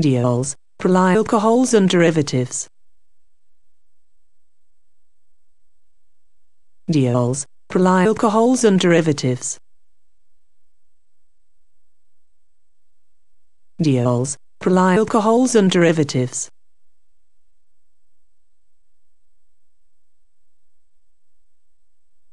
Diols, prolyalcohols and derivatives. Diols, prolyalcohols and derivatives. Diols, prolyalcohols and derivatives.